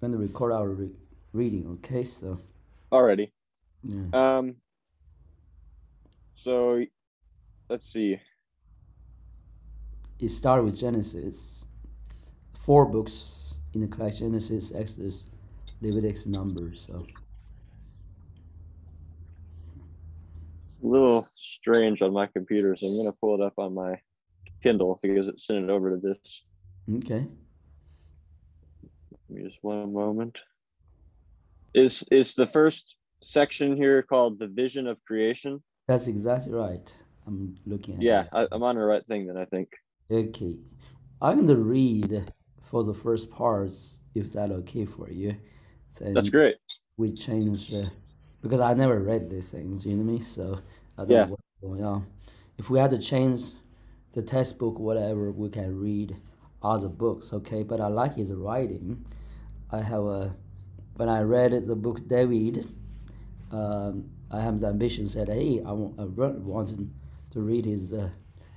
going to record our re- reading, okay? So, Alrighty. yeah. Um. So, let's see. It started with Genesis, four books in the collection Genesis, Exodus, Leviticus, Numbers. So, A little strange on my computer, so I'm gonna pull it up on my Kindle because it sent it over to this. okay. Give me just one moment. Is is the first section here called the vision of creation? That's exactly right. I'm looking at Yeah, it. I, I'm on the right thing then. I think. Okay. I'm going to read for the first parts, if that's okay for you. That's great. we change uh, because I never read these things, you know me, so I don't Yeah. know what's going on. If we had to change the textbook, whatever, we can read other books, okay? But I like his writing. I have a when I read the book David, um, I have the ambition said, hey, I want I wanted to read his uh,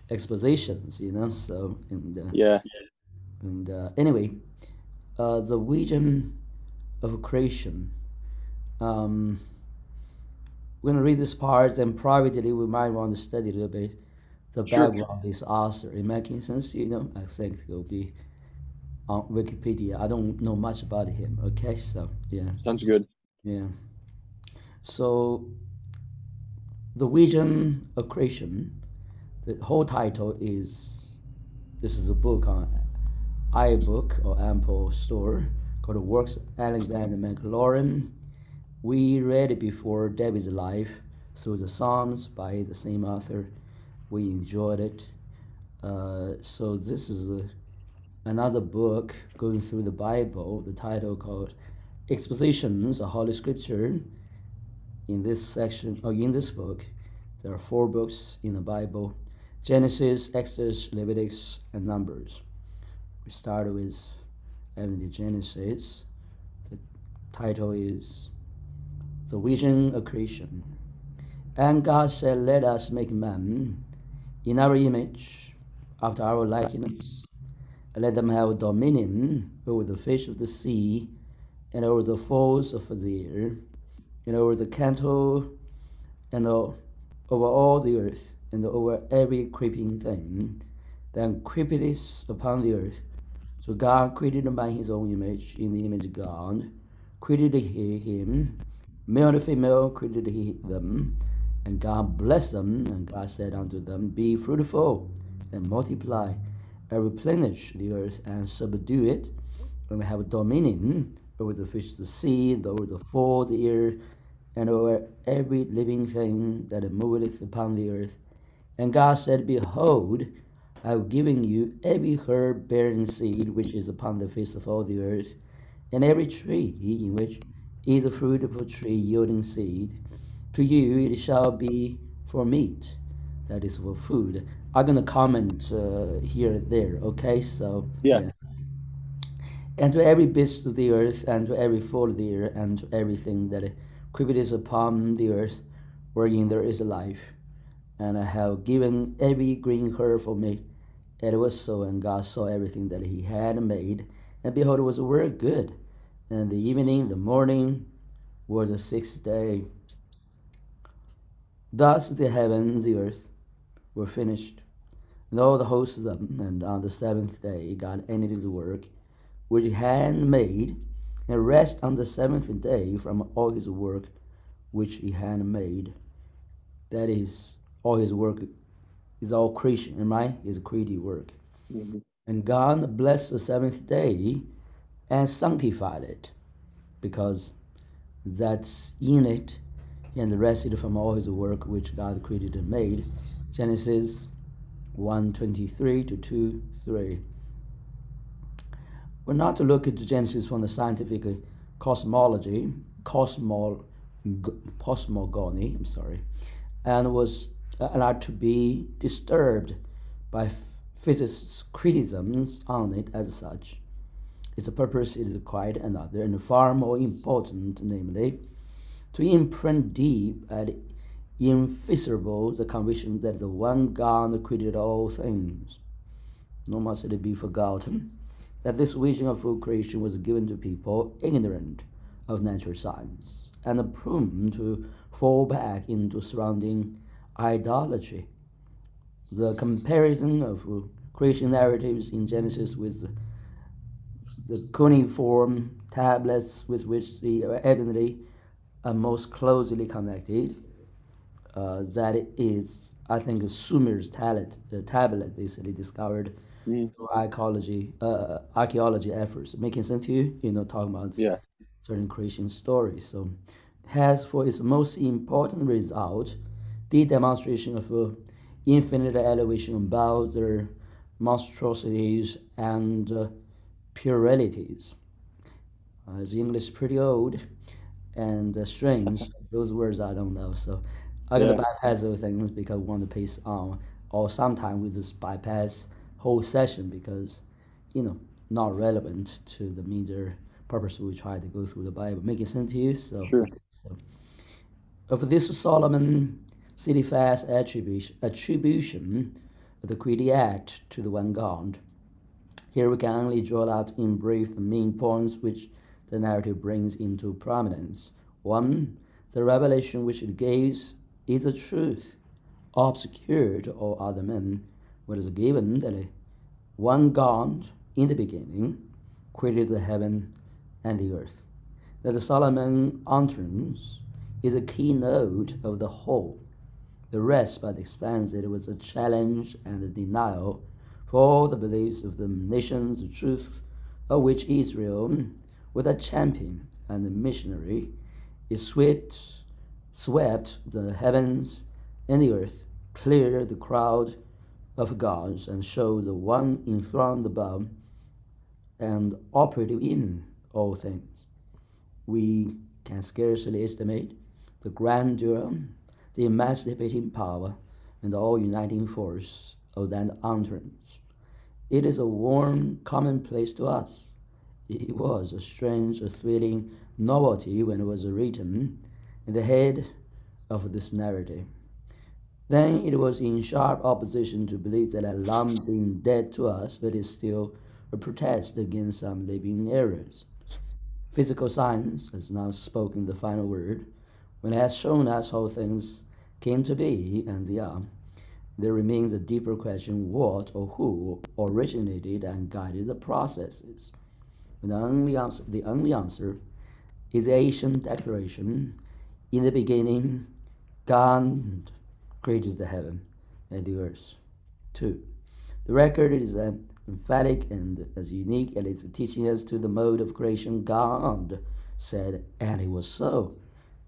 expositions, you know. So and uh, Yeah. and uh, anyway, uh, the vision of creation. Um, we're gonna read this part, and privately we might want to study a little bit the Sure. background of this author. It making sense, you know? I think it will be on Wikipedia. I don't know much about him. Okay, so yeah, Sounds good. yeah. So, the vision of creation. The whole title is this is a book on iBook or Apple Store called Works Alexander Maclaren. We read it before David's life through the Psalms by the same author. We enjoyed it. Uh, so this is a, another book going through the Bible. The title called Expositions of Holy Scripture. In this section or in this book, there are four books in the Bible: Genesis, Exodus, Leviticus, and Numbers. We start with the Genesis. The title is The Vision of Creation. And God said, Let us make man in our image, after our likeness, let them have dominion over the fish of the sea, and over the fowls of the air, and over the cattle, and over all the earth, and over every creeping thing that creepeth upon the earth. So God created him by his own image, in the image of God, created he him, male and female created he them, and God blessed them, and God said unto them, Be fruitful, and multiply, and replenish the earth, and subdue it, and have dominion over the fish of the sea, and over the fowl of the air, and over every living thing that moveth upon the earth. And God said, Behold, I have given you every herb bearing seed which is upon the face of all the earth, and every tree in which is a fruitful tree yielding seed. To you it shall be for meat, that is for food. I'm gonna comment uh, here and there, okay? So Yeah. and to every beast of the earth, and to every fowl of the air, and to everything that creepeth upon the earth, wherein there is life. And I have given every green herb for meat. And it was so, and God saw everything that He had made, and behold, it was very good. And the evening, the morning, was the sixth day. Thus the heavens, the earth, were finished, and the hosts of them. And on the seventh day, God ended his work which he had made, and rest on the seventh day from all his work which he had made. That is, all his work is all creation, right? Is a creative work. Mhm. And God blessed the seventh day and sanctified it, because that's in it, and rested from all his work which God created and made. Genesis 1:23 to 2 3. We're not to look at Genesis from the scientific uh, cosmology, cosmol, cosmogony, I'm sorry, and was and are to be disturbed by physicists' criticisms on it as such. Its purpose is quite another and far more important, namely, to imprint deep and invisible the conviction that the one God created all things, nor must it be forgotten that this vision of creation was given to people ignorant of natural science and prone to fall back into surrounding idolatry. The comparison of creation narratives in Genesis with the cuneiform tablets with which the evidently are most closely connected. Uh, that is, I think, Sumer's tablet, uh, tablet basically discovered Mm. through archaeology, uh, archaeology efforts. Making sense to you? You know, talking about Yeah. certain creation stories. So, has for its most important result the demonstration of uh, infinite elevation above their monstrosities and uh, puerilities. Uh, his English pretty old and uh, strange. Those words I don't know. So I'm gonna Yeah. bypass those things because we want to pace on, um, or sometimes we just bypass whole session because, you know, not relevant to the major purpose we try to go through the Bible. Making sense to you? So, Sure. so of this Solomon steadfast attribution, attribution of the Creed Act to the one God. Here we can only draw out in brief the main points which the narrative brings into prominence. One, the revelation which it gives is the truth, obscured all other men, what is given that one God in the beginning created the heaven and the earth. That the Solomon utterance is a keynote of the whole. The rest but expands it was a challenge and a denial for all the beliefs of the nations, the truth of which Israel, with a champion and a missionary, is swept, swept the heavens and the earth, cleared the crowd of gods, and showed the one enthroned above and operative in all things. We can scarcely estimate the grandeur, the emancipating power, and the all uniting force of that utterance. It is a warm commonplace to us. It was a strange, a thrilling novelty when it was written in the head of this narrative. Then it was in sharp opposition to belief that lamb being dead to us, but is still a protest against some living errors. Physical science has now spoken the final word when it has shown us how things came to be and they are. There remains a deeper question what or who originated and guided the processes. And the only answer, the only answer is the ancient declaration in the beginning, God created the heaven and the earth. Two, the record is emphatic and as unique as it's teaching us to the mode of creation. God said, and it was so.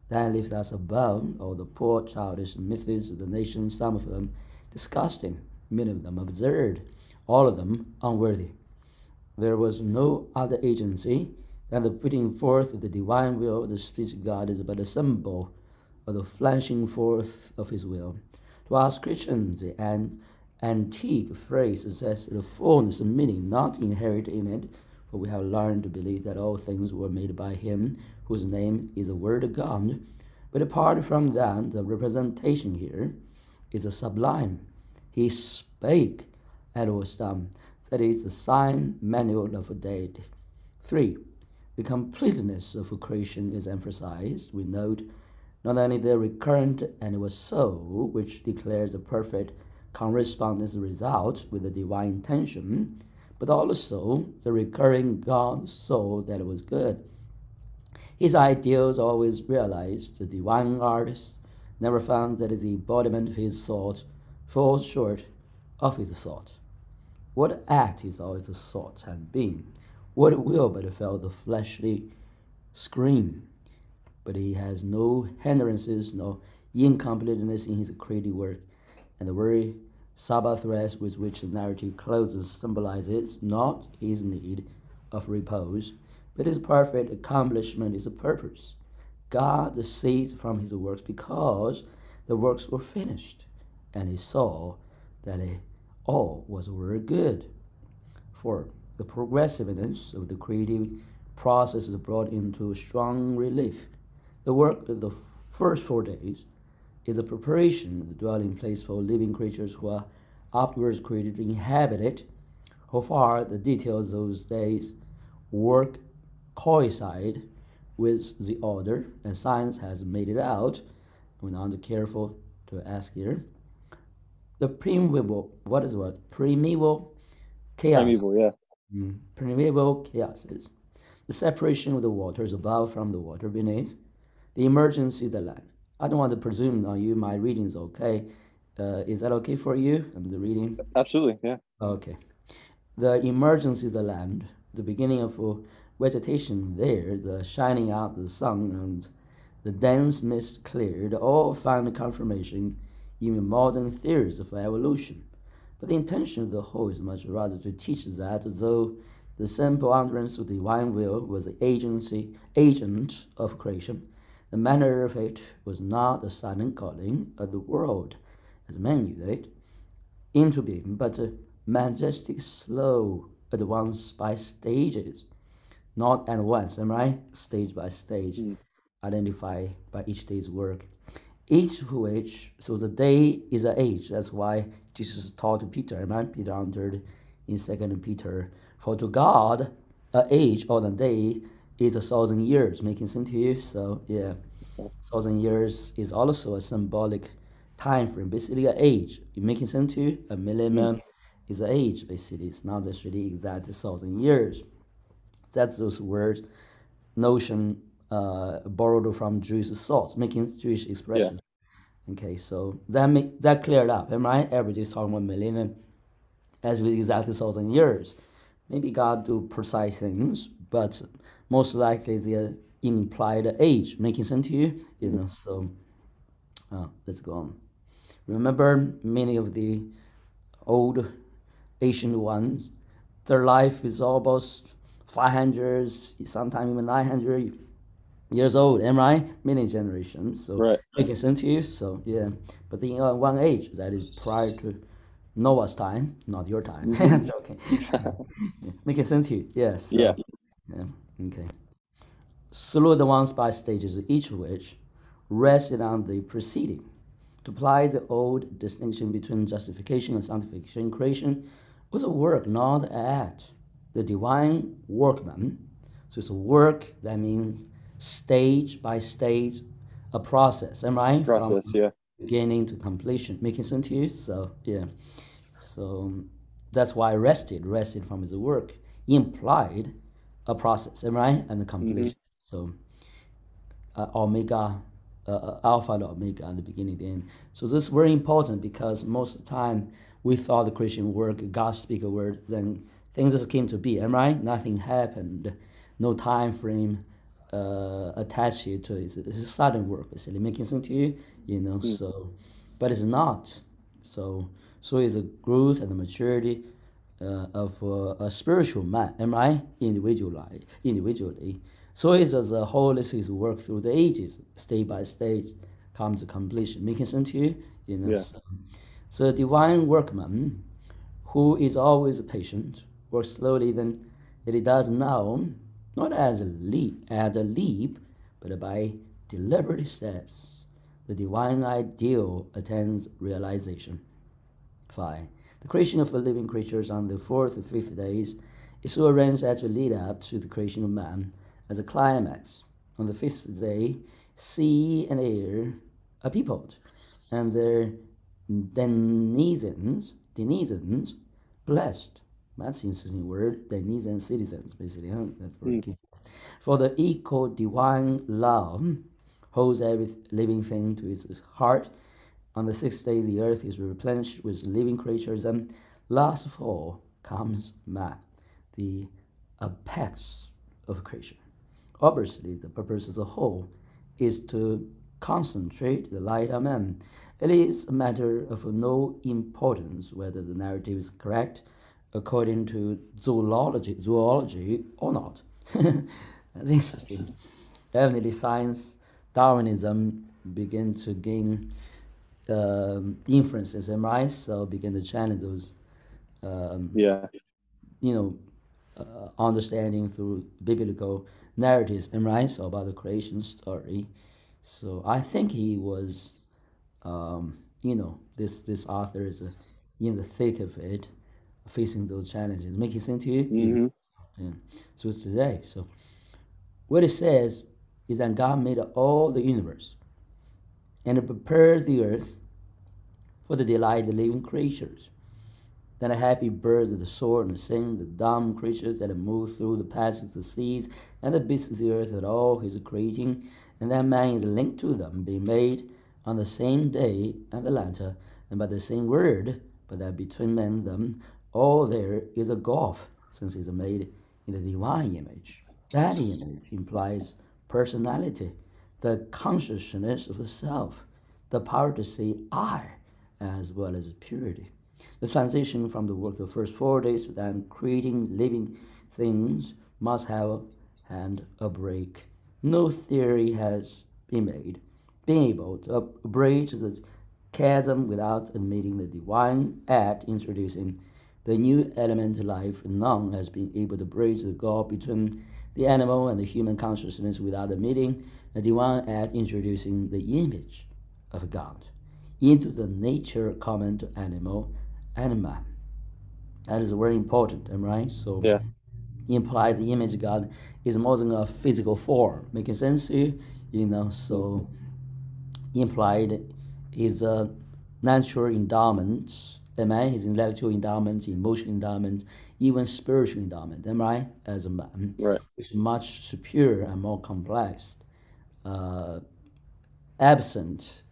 Then lift us above all the poor childish myths of the nation, some of them disgusting, many of them absurd, all of them unworthy. There was no other agency than the putting forth of the divine will. The speech of God is but a symbol of the flashing forth of his will. To us Christians, an antique phrase suggests the fullness of meaning not inherent in it, for we have learned to believe that all things were made by him whose name is the Word of God. But apart from that, the representation here is a sublime. He spake and was done. That is the sign manual of a deity. Three, the completeness of creation is emphasized. We note not only the recurrent and it was so, which declares a perfect correspondence result with the divine intention, but also the recurring God soul that it was good. His ideals always realized. The divine artist never found that the embodiment of his thought falls short of his thought. What act is always a thought and being? What it will but felt the fleshly scream? But he has no hindrances, no incompleteness in his creative work, and the very Sabbath rest with which the narrative closes symbolizes not his need of repose, but his perfect accomplishment is a purpose. God ceased from his works because the works were finished, and he saw that it all was very good. For the progressiveness of the creative process is brought into strong relief. The work of the first four days is a preparation of the dwelling place for living creatures who are afterwards created to inhabit it, how far the details of those days work coincide with the order, and science has made it out. We're not careful to ask here. The primeval, what is what? Primeval chaos. Primeval, yeah. Mm, primeval chaoses. The separation of the waters above from the water beneath. The emergence of the land. I don't want to presume on you. My reading is okay. Uh, is that okay for you? I'm the reading. Absolutely, yeah. Okay. The emergence of the land, the beginning of vegetation there, the shining out of the sun and the dense mist cleared, all find confirmation in modern theories of evolution. But the intention of the whole is much rather to teach that though the simple utterance of the divine will was the agency agent of creation, the manner of it was not the sudden calling of the world, as men knew it, into being, but a majestic slow advance by stages, not at once, am I? Stage by stage, Mm. identify by each day's work. Each of which, so the day is an age. That's why Jesus taught Peter, I? Peter answered in Second Peter, for to God, a age or a day is a thousand years. Making sense to you? So yeah, thousand years is also a symbolic time frame, basically an age. You making sense to you? A millennium is an age, basically. It's not actually exactly thousand years. That's those words, notion uh, borrowed from Jewish thoughts, making Jewish expressions. Okay, so that make that cleared up, am I? Everybody's talking about millennium as with exactly thousand years. Maybe God do precise things, but most likely the implied age. Making sense to you? You know, so uh, let's go on. Remember many of the old ancient ones, their life is almost 500, sometimes even 900 years old, am I? Many generations. So Right. making sense to you? So yeah, but in uh, one age that is prior to Noah's time, not your time. okay, making sense to you? Yes. so- Yeah. yeah. Okay. Slow the advance by stages, each of which rested on the preceding. To apply the old distinction between justification and sanctification, creation was a work, not at the divine workman. So it's a work that means stage by stage, a process. Am I right? From Process, yeah. beginning to completion. Making sense to you? So yeah. So that's why rested, rested from his work, implied a process, am I right? And a completion. So uh, omega, uh, uh, alpha and omega at the beginning, the end. So this is very important because most of the time we thought the Christian work, God speak a word, then things just came to be, am I right? Nothing happened, no time frame uh, attach you to it. It's, it's a sudden work, basically, making sense to you, you know. So, but it's not. So, so is the growth and the maturity uh, of uh, a spiritual man, am I? Individually, individually. So is as a holistic work through the ages, stage by stage, come to completion. Making sense to you? You know. Yeah. So, so divine workman, who is always patient, works slowly than he does now, not as a leap, a leap, but by deliberate steps. The divine ideal attains realization. 5. The creation of the living creatures on the fourth and fifth days is so arranged as to lead up to the creation of man as a climax. On the fifth day, sea and air are peopled, and their denizens, denizens, blessed. That's an interesting word. Denizen citizens, basically. Huh? That's very key. Hmm. For the equal divine love hmm, holds every living thing to its heart. On the sixth day, the earth is replenished with living creatures, and last of all comes man, the apex of creation. Obviously, the purpose of the whole is to concentrate the light on man. It is a matter of no importance whether the narrative is correct according to zoology, zoology or not. That's interesting. Definitely, science, Darwinism begin to gain um, influences, am I? So begin to challenge those, um, Yeah. you know, uh, understanding through biblical narratives, I? So about the creation story. So I think he was, um, you know, this this author is uh, in the thick of it, facing those challenges. Making sense to you? hmm Yeah. So it's today. So what it says is that God made all the universe and it prepared the earth for the delight of the living creatures. Then the happy birds that soar and the sing, the dumb creatures that move through the passages of the seas, and the beasts of the earth that all he is creating, and that man is linked to them, being made on the same day and the latter, and by the same word, but that between men them all there is a gulf, since it's made in the divine image. That image implies personality, the consciousness of the self, the power to say I, as well as purity. The transition from the work of the first four days to then creating living things must have had a break. No theory has been made being able to bridge the chasm without admitting the divine act introducing the new element life. None has been able to bridge the gulf between the animal and the human consciousness without admitting the divine act introducing the image of God into the nature common to animal anima. That is very important, am I right? So Yeah. implies the image of God is more than a physical form. Making sense to you? You know, so implied is a natural endowment, am I? His intellectual endowment, emotional endowment, even spiritual endowment, am I? As a man, Right. which is much superior and more complex, uh, absent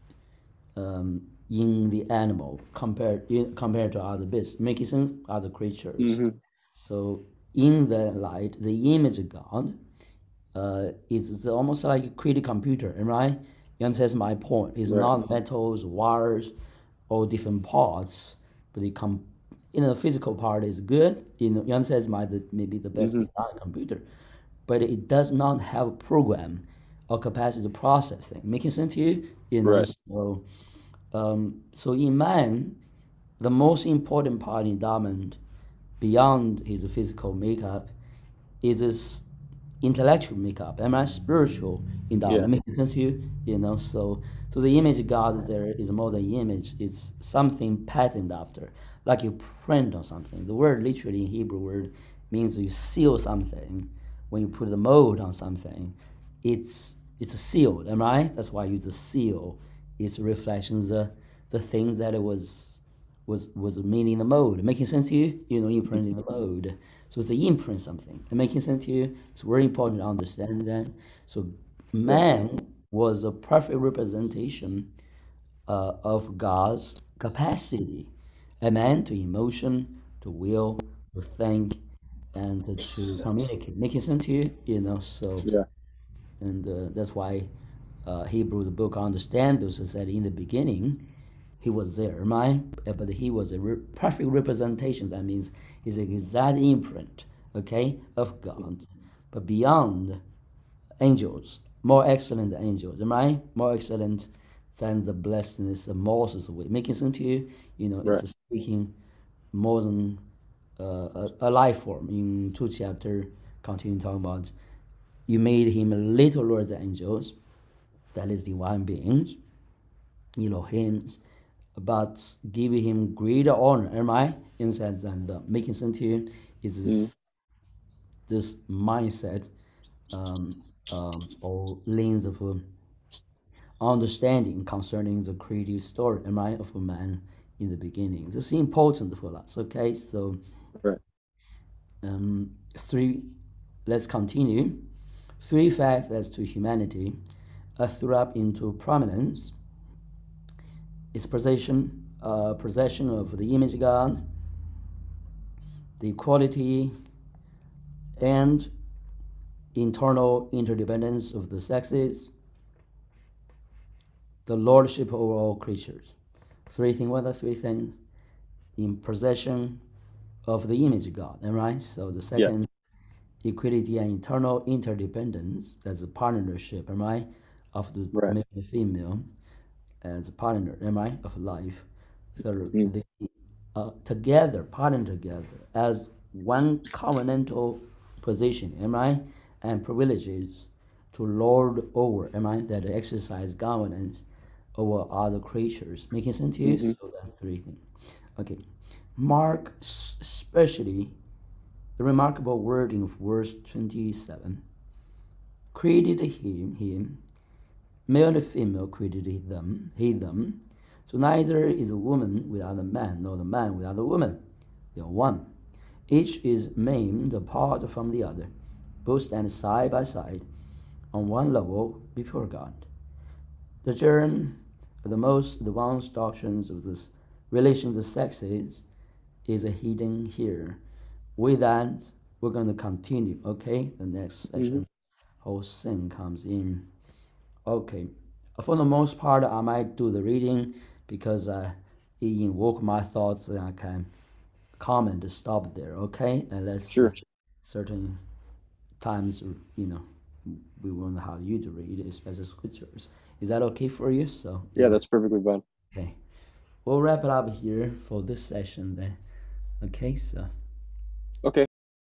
um, in the animal compared in, compared to other beasts, making sense other creatures. hmm So in the light, the image of God uh, is almost like a created computer, am I right? You understand my point? It's Right. not metals, wires, or different parts, but the com- you know, the physical part is good. You know, you understand my the, maybe the best Mhm. designed computer, but it does not have a program or capacity to process things. Making sense to you? You know, Right. so um, so in man, the most important part in endowment beyond his physical makeup is his intellectual makeup am i spiritual endowment. Yeah. Making sense to you? You know, so so the image of God there is more than image, it's something patterned after. Like you print on something. The word literally in Hebrew word means you seal something. When you put the mold on something, it's it's a sealed, am I right? That's why you use the seal. It's a reflection of the the thing that it was was was meaning the mode. Making sense to you? You know, imprinting the mode. So it's a imprint something. And making sense to you? It's very important to understand that. So man was a perfect representation uh, of God's capacity. A man to emotion, to will, to think, and to, to communicate. Making sense to you? You know, so Yeah. and uh, that's why uh, Hebrew the book understand those said in the beginning he was there, right? But he was a re- perfect representation. That means he's an exact imprint, okay, of God. But beyond angels, more excellent than angels, am I? More excellent than the blessedness of Moses' way. Making sense to you? You know, Right. it's speaking more than uh, a, a life form. In two chapter, continue talking about you made him a little lower than angels, that is divine beings, Elohims, but giving him greater honor, am I? In sense and uh, making sense to you is this, this mindset um, um, or lens of uh, understanding concerning the creative story, am I, of a man in the beginning. This is important for us, okay? So, Right. um, three, let's continue. Three facts as to humanity are thrown up into prominence. Its possession, uh, possession of the image of God, the equality and internal interdependence of the sexes, the lordship over all creatures. Three things. What are the three things? In possession of the image of God, am I right? So the second, equality and internal interdependence, that's a partnership, am I? Of the Right. male and female as a partner, am I? Of life. So Mm. the uh, together, partner together as one covenantal position, am I? And privileges to lord over, am I? That exercise governance over other creatures. Making sense to you? Mhm. So that's three things. Okay. Mark, especially the remarkable wording of verse 27 created him, him, male and female created them, he, them. So neither is a woman without a man, nor the man without a woman. They are one. Each is maimed apart from the other. Both stand side by side on one level before God. The germ of the most advanced doctrines of this relation of the sexes is hidden here. With that, we're going to continue. Okay, the next section, mm-hmm. whole thing comes in. Okay, for the most part, I might do the reading because uh, it invoke my thoughts and I can comment to stop there. Okay, and let's sure. certain times you know we want how you to read, especially scriptures. Is that okay for you? So yeah, that's perfectly fine. Okay, we'll wrap it up here for this session then. Okay, so.